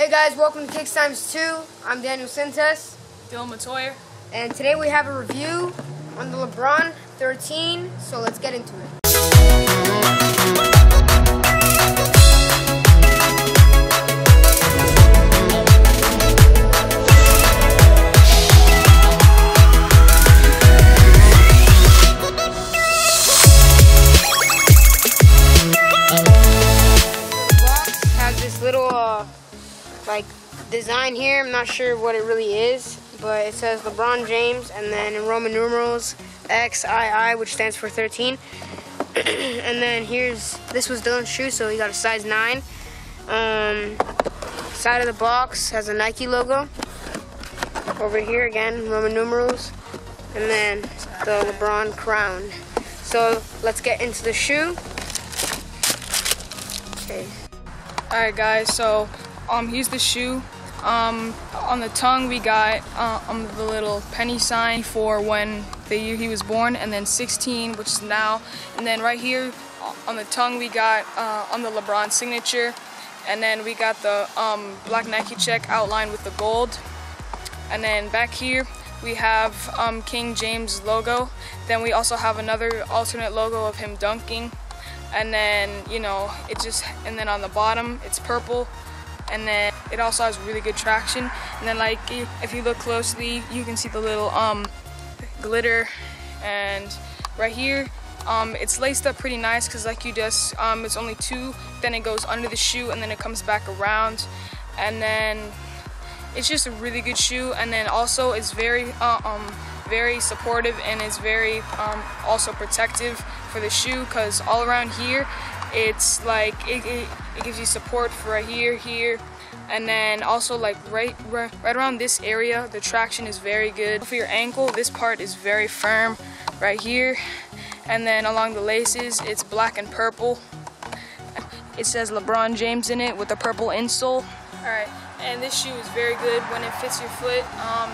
Hey guys, welcome to Kicks Times 2. I'm Daniel Sintes, Dylan Matoyer. and today we have a review on the LeBron 13, so let's get into it. Like design here. I'm not sure what it really is, but it says LeBron James and then in Roman numerals XII, which stands for 13. and then here's this was Dylan's shoe, so he got a size 9. Um, side of the box has a Nike logo. Over here again, Roman numerals, and then the LeBron crown. So let's get into the shoe. Okay. Alright guys, so um here's the shoe. Um on the tongue we got uh, um the little penny sign for when the year he was born and then 16 which is now. And then right here uh, on the tongue we got uh, on the LeBron signature. And then we got the um, black Nike check outlined with the gold. And then back here we have um, King James logo. Then we also have another alternate logo of him dunking. And then you know it just and then on the bottom it's purple and then it also has really good traction. And then like if you look closely you can see the little um glitter. And right here um it's laced up pretty nice because like you just um it's only two then it goes under the shoe and then it comes back around. And then it's just a really good shoe. And then also it's very uh, um very supportive and it's very um, also protective for the shoe because all around here it's like it, it, it gives you support for right here here and then also like right, right around this area the traction is very good for your ankle this part is very firm right here and then along the laces it's black and purple it says LeBron James in it with a purple insole. All right, and this shoe is very good when it fits your foot. Um,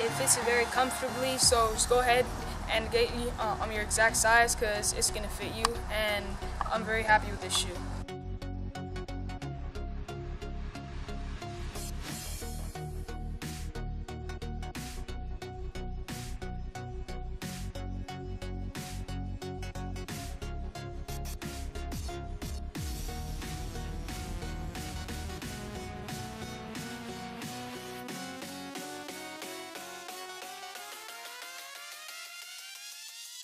it fits it very comfortably. So just go ahead and get uh, um, your exact size because it's gonna fit you. And I'm very happy with this shoe.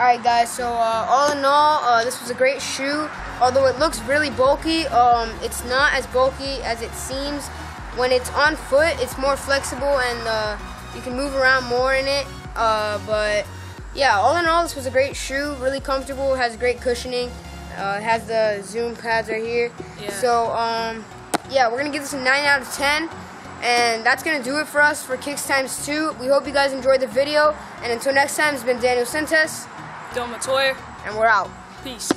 Alright guys, so uh, all in all, uh, this was a great shoe. Although it looks really bulky, um, it's not as bulky as it seems. When it's on foot, it's more flexible and uh, you can move around more in it. Uh, but yeah, all in all, this was a great shoe. Really comfortable, has great cushioning. Uh, it has the zoom pads right here. Yeah. So um, yeah, we're gonna give this a 9 out of 10. And that's gonna do it for us for Kicks Times 2. We hope you guys enjoyed the video. And until next time, it's been Daniel Sintes, Dylan Matoyer, and we're out. peace.